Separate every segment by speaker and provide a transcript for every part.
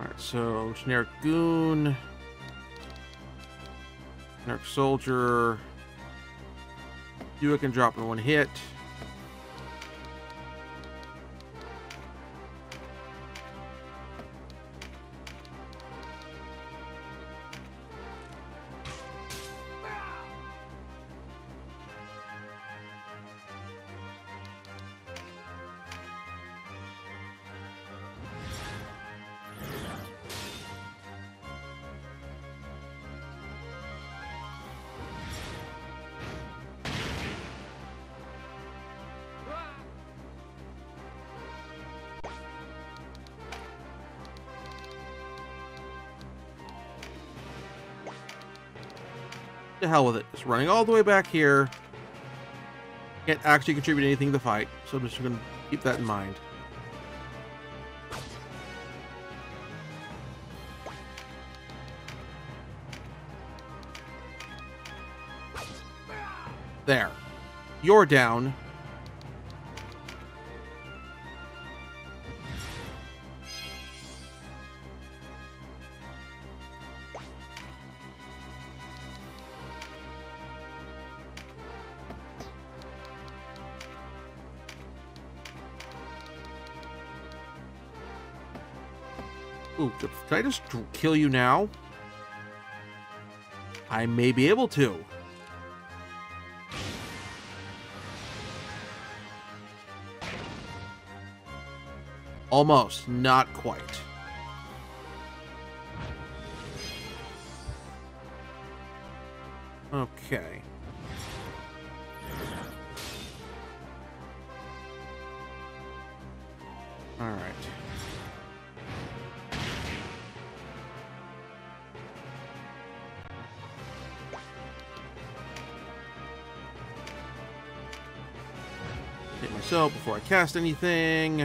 Speaker 1: Alright, so generic goon. Generic soldier. You can drop in one hit. The hell with it. It's running all the way back here. Can't actually contribute anything to the fight, so I'm just going to keep that in mind. There. You're down. Ooh, can I just kill you now? I may be able to. Almost, not quite. Okay. Myself before I cast anything.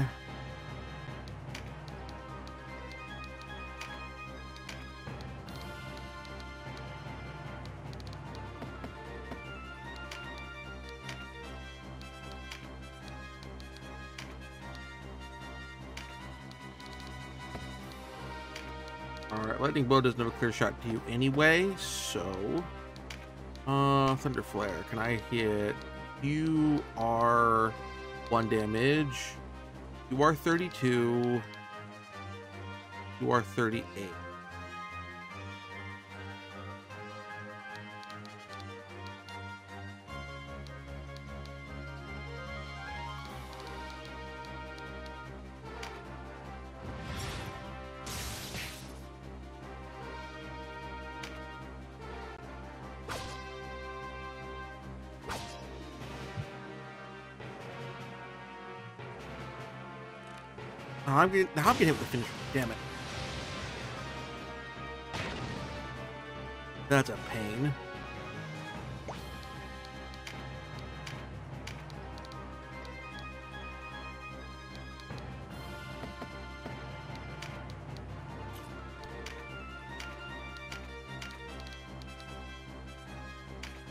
Speaker 1: Alright, Lightning Blow doesn't have a clear shot to you anyway, so... Uh, Thunder Flare. Can I hit... You are... One damage. You are 32. You are 38. Oh, I'm getting, now I'm getting hit with the finisher. Damn it. That's a pain.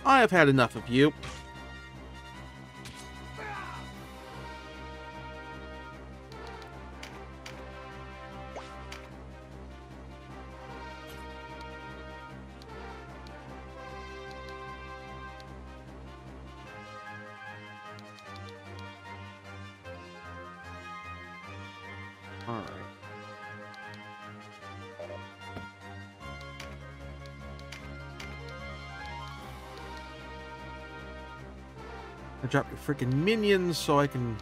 Speaker 1: I have had enough of you. All right. I drop your freaking minions so I can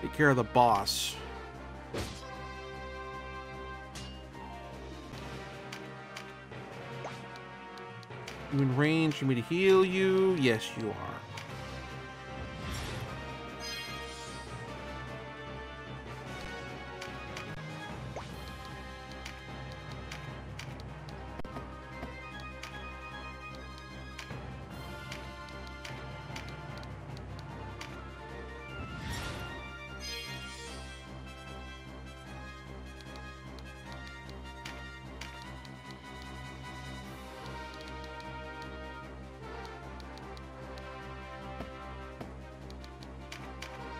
Speaker 1: take care of the boss. You in range for me to heal you? Yes, you are.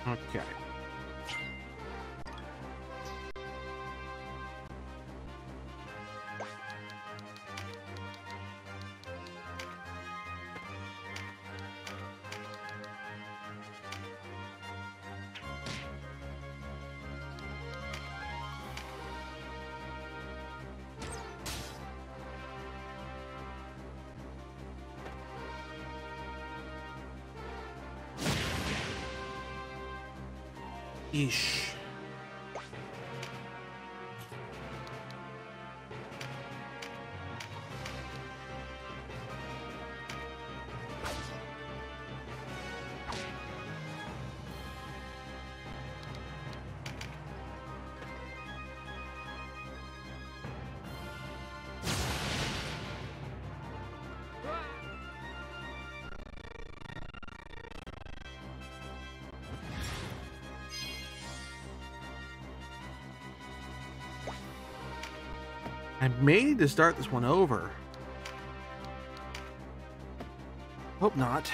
Speaker 1: Okay. Ixi. I may need to start this one over. Hope not.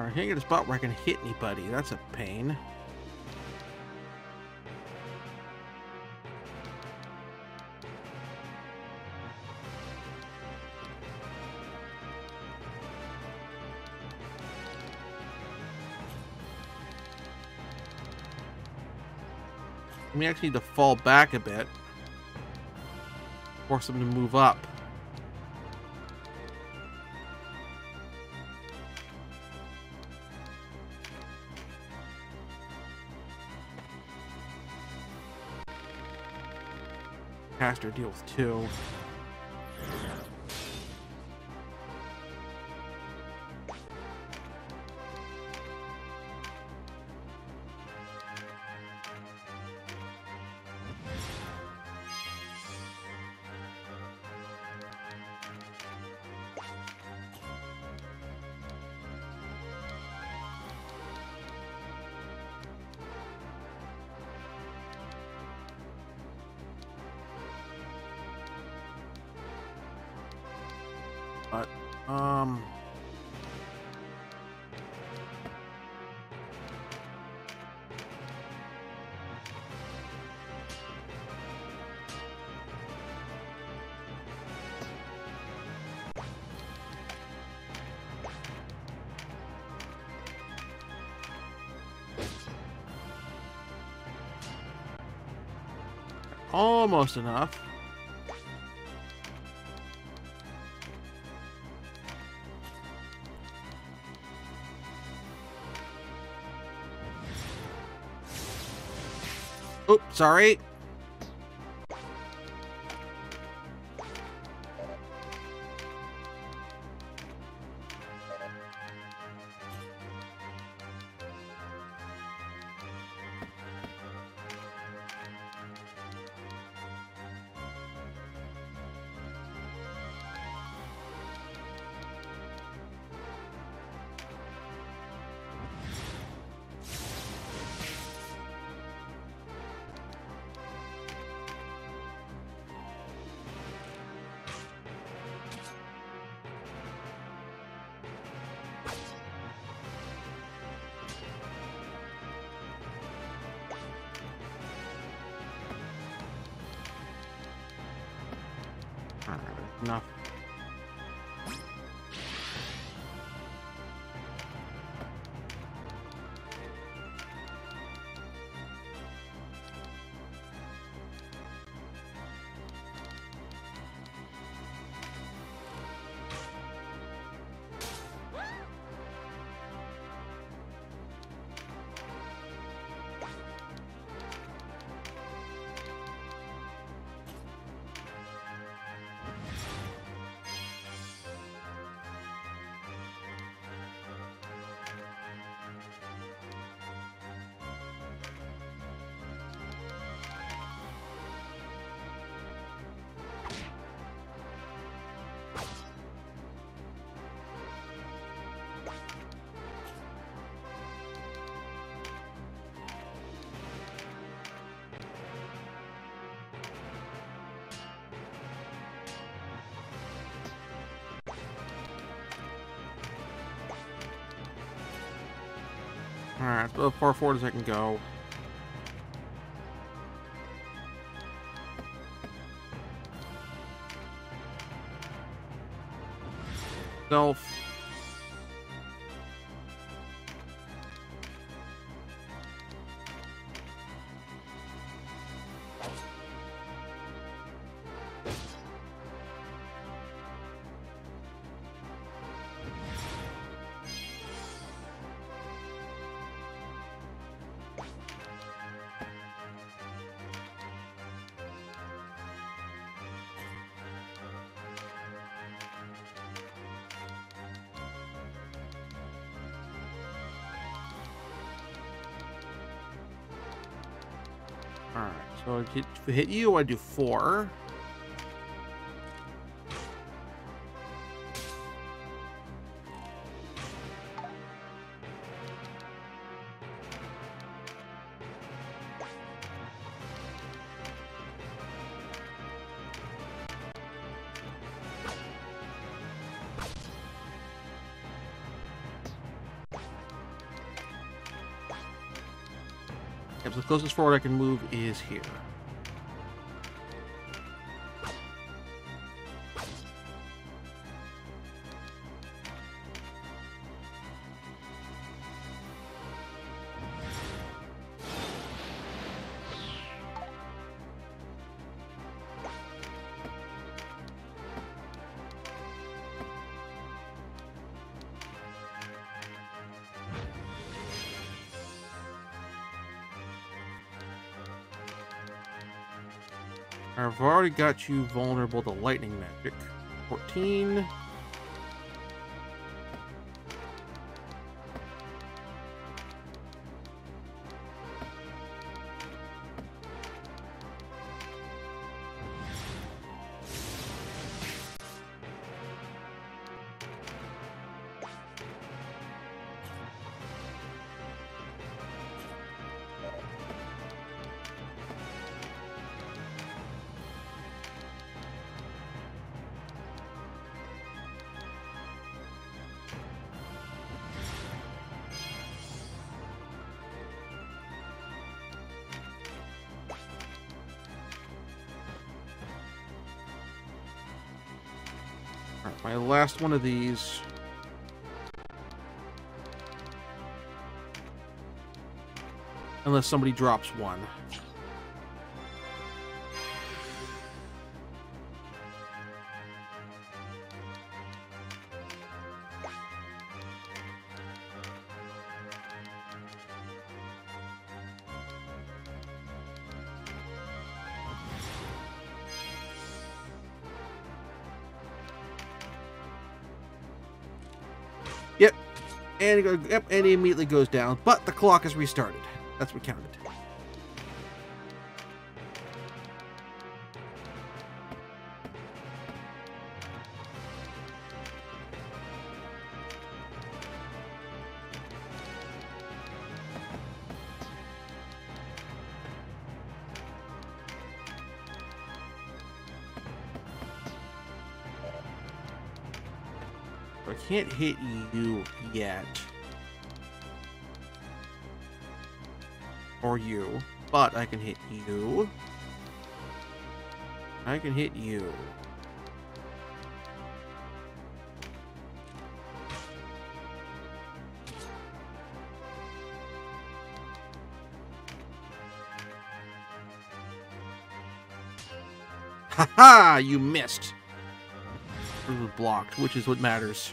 Speaker 1: Alright, can't get a spot where I can hit anybody. That's a pain. We actually need to fall back a bit. Force them to move up. Caster deal with two. But, um... Almost enough. Oops, sorry. Alright, Alright, the far forward as I can go. Self. Alright, so I hit, hit you, I do four. So the closest forward I can move is here. I've already got you vulnerable to lightning magic. 14. My last one of these. Unless somebody drops one. And and he immediately goes down, but the clock is restarted. That's what counted. Can't hit you yet. Or you. But I can hit you. I can hit you. Ha ha! You missed. It was blocked, which is what matters.